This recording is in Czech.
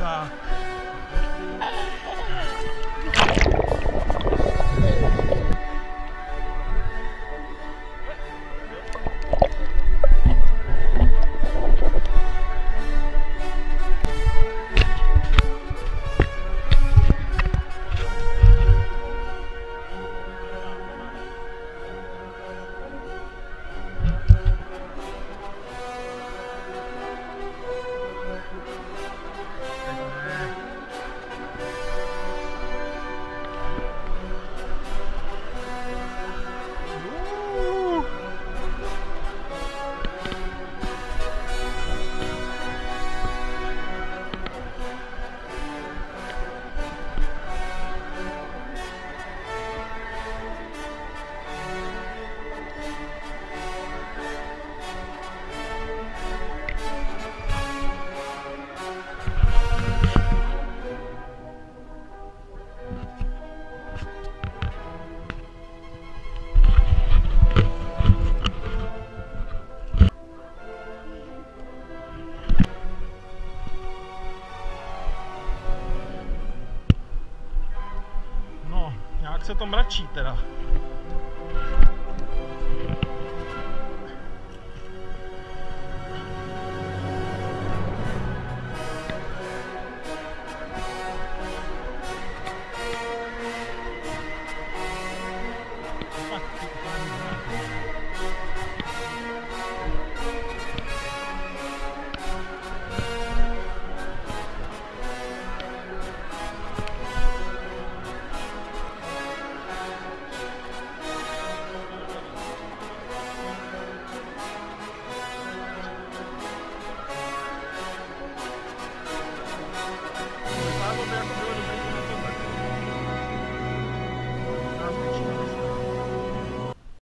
superstar. Se to mračí teda.